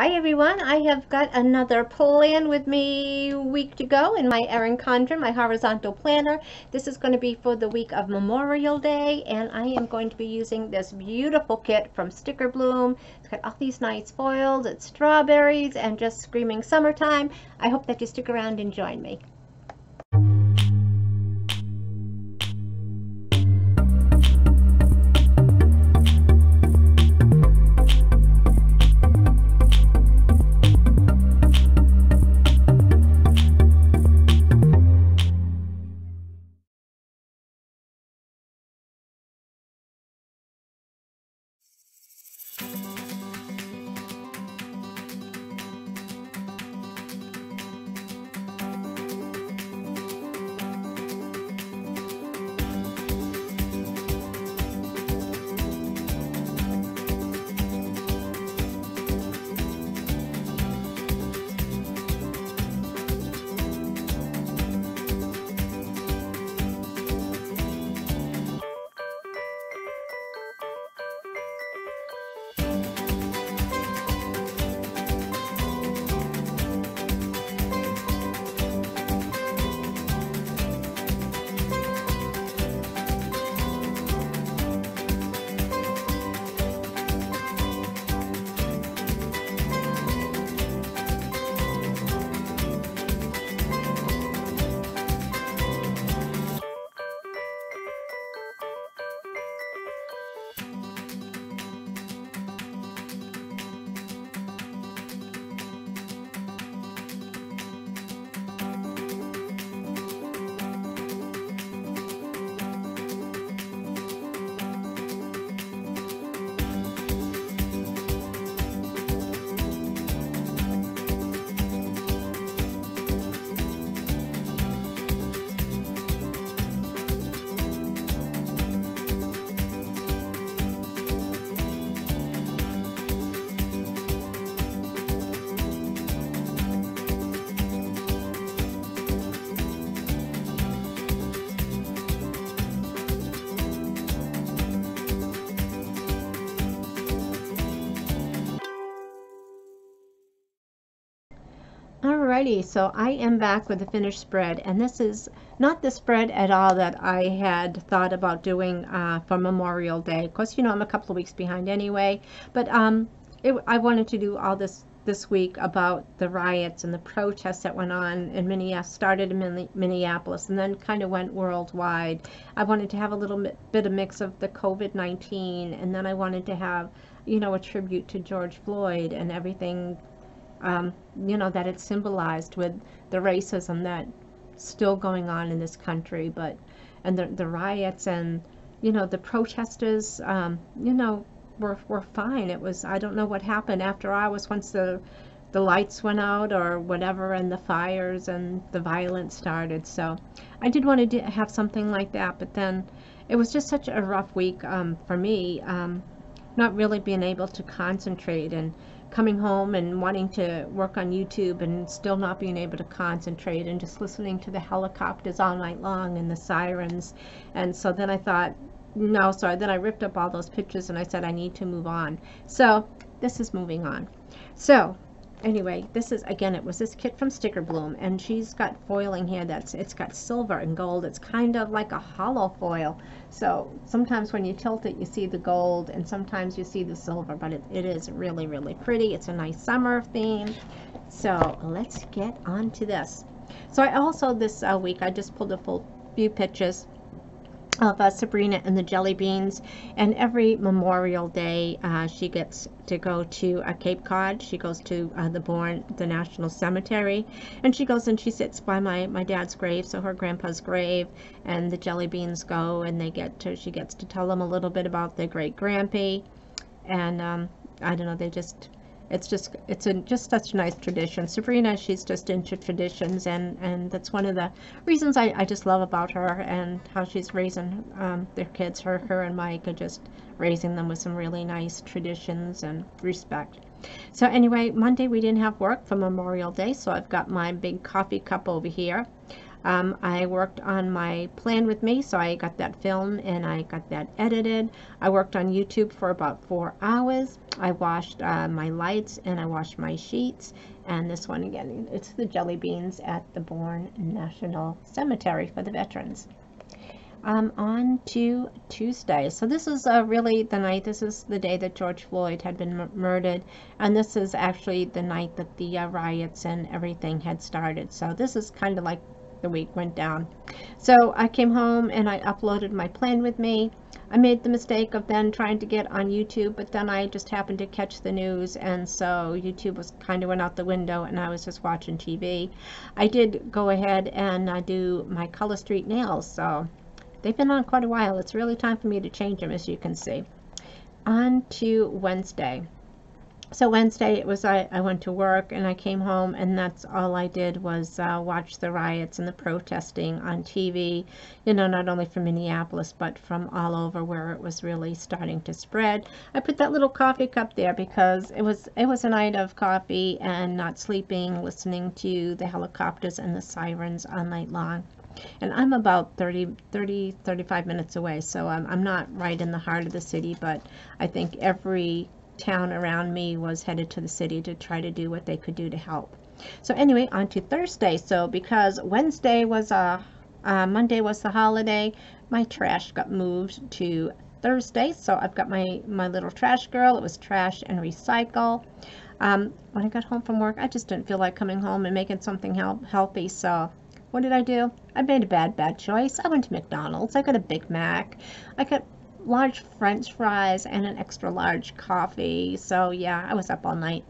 Hi everyone, I have got another plan with me week to go in my Erin Condren, my horizontal planner. This is going to be for the week of Memorial Day and I am going to be using this beautiful kit from Stickerbloom. It's got all these nice foils, it's strawberries and just screaming summertime. I hope that you stick around and join me. Alrighty, so I am back with the finished spread, and this is not the spread at all that I had thought about doing uh, for Memorial Day. Of course, you know I'm a couple of weeks behind anyway, but um, it, I wanted to do all this this week about the riots and the protests that went on in Minneapolis, started in Minneapolis and then kind of went worldwide. I wanted to have a little bit of mix of the COVID-19 and then I wanted to have, you know, a tribute to George Floyd and everything um, you know, that it symbolized with the racism that still going on in this country, but and the the riots and you know the protesters, um, you know, were were fine. It was I don't know what happened after I was once the the lights went out or whatever and the fires and the violence started. So I did want to have something like that, but then it was just such a rough week um, for me, um, not really being able to concentrate and coming home and wanting to work on YouTube and still not being able to concentrate and just listening to the helicopters all night long and the sirens. And so then I thought, no, sorry. then I ripped up all those pictures and I said, I need to move on. So this is moving on. So anyway, this is, again, it was this kit from Stickerbloom, and she's got foiling here that's, it's got silver and gold. It's kind of like a hollow foil. So sometimes when you tilt it, you see the gold, and sometimes you see the silver, but it, it is really, really pretty. It's a nice summer theme. So let's get on to this. So I also, this uh, week, I just pulled a full few pictures of uh, Sabrina and the Jelly Beans. And every Memorial Day, uh, she gets to go to uh, Cape Cod. She goes to uh, the Bourne, the National Cemetery, and she goes and she sits by my my dad's grave, so her grandpa's grave. And the Jelly Beans go, and they get to. She gets to tell them a little bit about their great grandpa, and um, I don't know. They just it's just it's a, just such a nice tradition. Sabrina, she's just into traditions, and and that's one of the reasons I, I just love about her and how she's raising um, their kids. Her her and Mike are just raising them with some really nice traditions and respect. So anyway, Monday we didn't have work for Memorial Day, so I've got my big coffee cup over here. Um, I worked on my plan with me, so I got that film and I got that edited. I worked on YouTube for about four hours. I washed uh, my lights and I washed my sheets. And this one again, it's the jelly beans at the Bourne National Cemetery for the veterans. Um, on to Tuesday. So this is uh, really the night, this is the day that George Floyd had been murdered. And this is actually the night that the uh, riots and everything had started. So this is kind of like the week went down. So I came home and I uploaded my plan with me. I made the mistake of then trying to get on YouTube, but then I just happened to catch the news, and so YouTube was kind of went out the window, and I was just watching TV. I did go ahead and uh, do my Color Street nails, so they've been on quite a while. It's really time for me to change them, as you can see. On to Wednesday so Wednesday it was I, I went to work and I came home and that's all I did was uh, watch the riots and the protesting on TV you know not only from Minneapolis but from all over where it was really starting to spread. I put that little coffee cup there because it was it was a night of coffee and not sleeping listening to the helicopters and the sirens all night long. And I'm about 30, 30, 35 minutes away, so I'm, I'm not right in the heart of the city, but I think every town around me was headed to the city to try to do what they could do to help. So anyway, on to Thursday. So because Wednesday was a, uh, Monday was the holiday, my trash got moved to Thursday. So I've got my, my little trash girl. It was trash and recycle. Um, when I got home from work, I just didn't feel like coming home and making something help, healthy. So what did I do? I made a bad, bad choice. I went to McDonald's. I got a Big Mac. I got large french fries and an extra large coffee. So yeah I was up all night.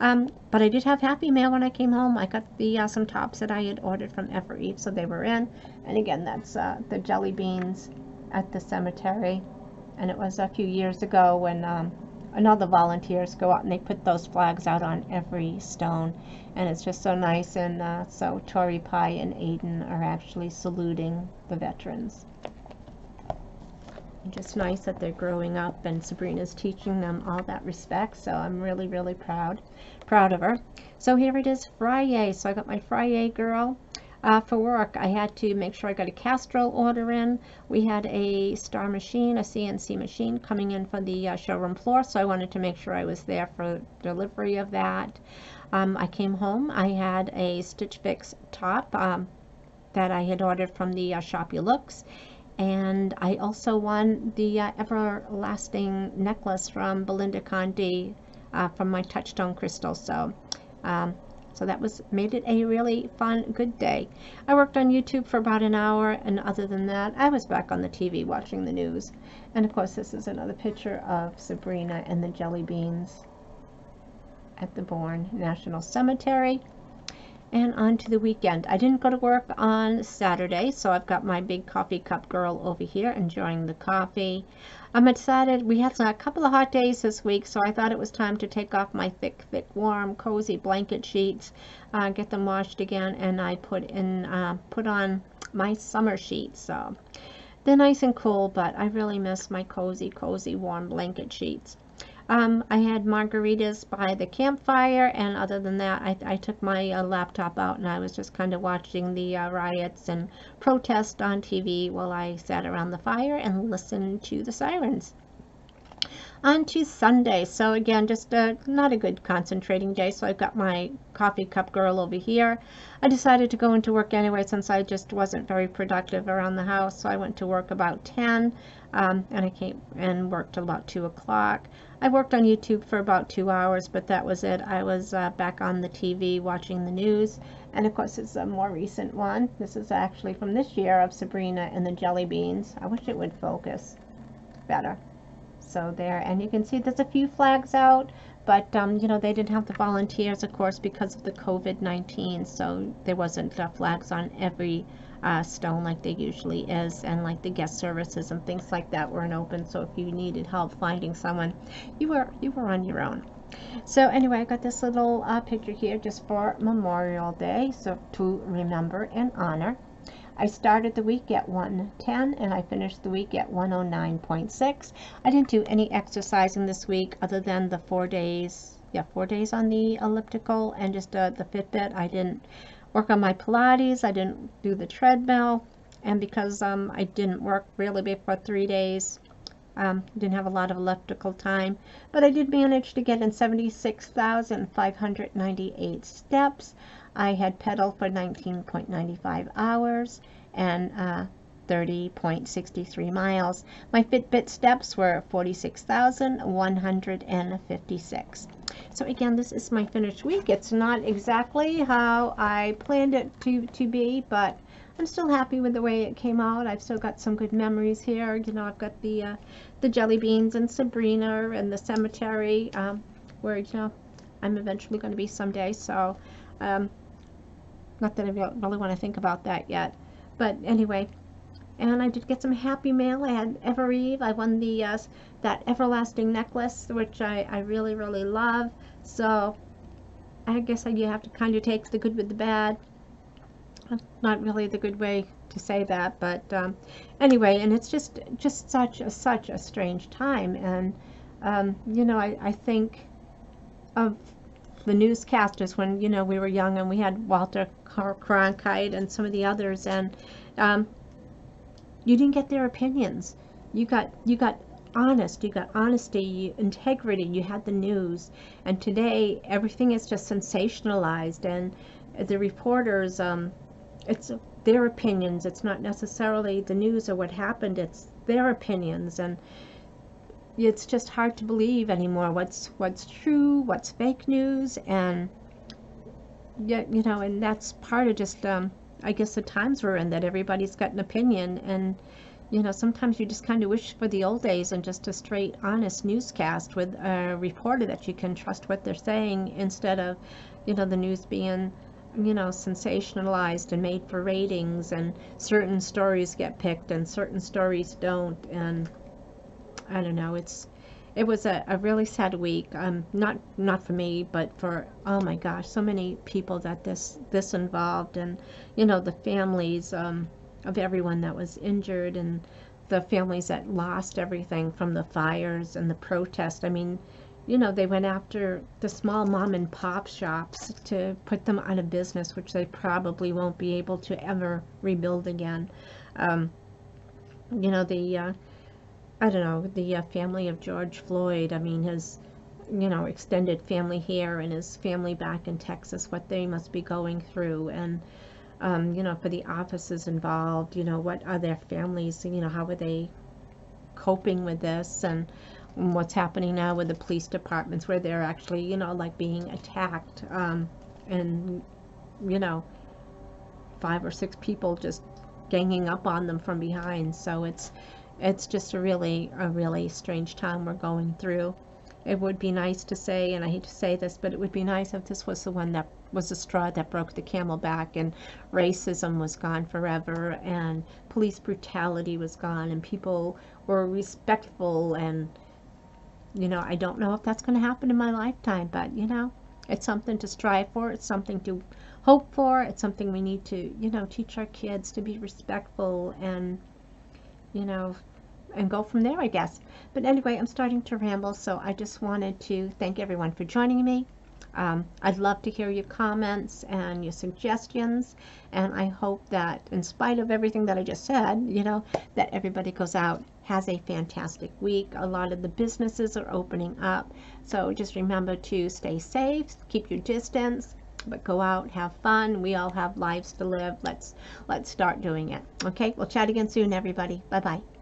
Um, but I did have happy mail when I came home. I got the uh, some tops that I had ordered from Evereve so they were in. And again that's uh, the jelly beans at the cemetery. And it was a few years ago when um, another volunteers go out and they put those flags out on every stone. And it's just so nice and uh, so Tori Pie and Aiden are actually saluting the veterans just nice that they're growing up and Sabrina's teaching them all that respect. So I'm really, really proud, proud of her. So here it is Friday. So I got my Friday girl. Uh, for work, I had to make sure I got a Castrol order in. We had a Star machine, a CNC machine coming in for the uh, showroom floor, so I wanted to make sure I was there for delivery of that. Um, I came home, I had a Stitch Fix top um, that I had ordered from the uh, Shopee Looks, and I also won the uh, everlasting necklace from Belinda Condi uh, from my touchstone crystal. So um, so that was made it a really fun good day. I worked on YouTube for about an hour and other than that I was back on the TV watching the news. And of course this is another picture of Sabrina and the jelly beans at the Bourne National Cemetery and on to the weekend. I didn't go to work on Saturday, so I've got my big coffee cup girl over here enjoying the coffee. I'm excited. We had a couple of hot days this week, so I thought it was time to take off my thick, thick, warm, cozy blanket sheets, uh, get them washed again, and I put in, uh, put on my summer sheets. So they're nice and cool, but I really miss my cozy, cozy, warm blanket sheets. Um, I had margaritas by the campfire, and other than that, I, I took my uh, laptop out and I was just kind of watching the uh, riots and protests on TV while I sat around the fire and listened to the sirens. On to Sunday, so again, just a, not a good concentrating day, so I've got my coffee cup girl over here. I decided to go into work anyway since I just wasn't very productive around the house, so I went to work about 10, um, and I came and worked till about 2 o'clock. I worked on YouTube for about two hours, but that was it. I was uh, back on the TV watching the news. And of course, it's a more recent one. This is actually from this year of Sabrina and the Jelly Beans. I wish it would focus better. So there, and you can see there's a few flags out, but um, you know, they didn't have the volunteers, of course, because of the COVID-19. So there wasn't uh, flags on every uh, stone like they usually is. And like the guest services and things like that weren't open so if you needed help finding someone you were you were on your own. So anyway I got this little uh, picture here just for Memorial Day so to remember and honor I started the week at 110 and I finished the week at 109.6 I didn't do any exercising this week other than the four days yeah four days on the elliptical and just uh, the Fitbit I didn't work on my Pilates. I didn't do the treadmill. And because um, I didn't work really before three days, um, didn't have a lot of elliptical time, but I did manage to get in 76,598 steps. I had pedaled for 19.95 hours and uh, 30.63 miles. My Fitbit steps were 46,156. So again, this is my finished week. It's not exactly how I planned it to, to be, but I'm still happy with the way it came out. I've still got some good memories here. You know, I've got the uh, the jelly beans and Sabrina and the cemetery um, where, you know, I'm eventually going to be someday. So, um, not that I really want to think about that yet. But anyway, and I did get some happy mail. I had Evereve. I won the uh, that everlasting necklace, which I, I really, really love. So I guess I you have to kind of take the good with the bad. Not really the good way to say that, but um, anyway, and it's just just such a such a strange time, and um, you know, I, I think of the newscasters when you know we were young and we had Walter Cronkite and some of the others, and um, you didn't get their opinions. You got you got honest, you got honesty, integrity, you had the news. And today everything is just sensationalized and the reporters um it's their opinions. It's not necessarily the news or what happened, it's their opinions and it's just hard to believe anymore what's what's true, what's fake news and you know, and that's part of just um I guess the times we're in that everybody's got an opinion and you know sometimes you just kind of wish for the old days and just a straight honest newscast with a reporter that you can trust what they're saying instead of you know the news being you know sensationalized and made for ratings and certain stories get picked and certain stories don't and I don't know it's it was a, a really sad week. Um, not not for me, but for oh my gosh, so many people that this this involved, and you know the families um, of everyone that was injured, and the families that lost everything from the fires and the protest. I mean, you know, they went after the small mom and pop shops to put them out of business, which they probably won't be able to ever rebuild again. Um, you know, the uh, I don't know, the uh, family of George Floyd, I mean, his, you know, extended family here and his family back in Texas, what they must be going through. And, um, you know, for the officers involved, you know, what are their families, you know, how are they coping with this and what's happening now with the police departments where they're actually, you know, like being attacked um, and, you know, five or six people just ganging up on them from behind. So it's, it's just a really, a really strange time we're going through. It would be nice to say, and I hate to say this, but it would be nice if this was the one that was the straw that broke the camel back and racism was gone forever and police brutality was gone and people were respectful and you know, I don't know if that's going to happen in my lifetime, but you know, it's something to strive for. It's something to hope for. It's something we need to, you know, teach our kids to be respectful and you know, and go from there, I guess. But anyway, I'm starting to ramble, so I just wanted to thank everyone for joining me. Um, I'd love to hear your comments and your suggestions, and I hope that in spite of everything that I just said, you know, that everybody goes out, has a fantastic week. A lot of the businesses are opening up, so just remember to stay safe, keep your distance, but go out, have fun. We all have lives to live. Let's let's start doing it. Okay, we'll chat again soon, everybody. Bye bye.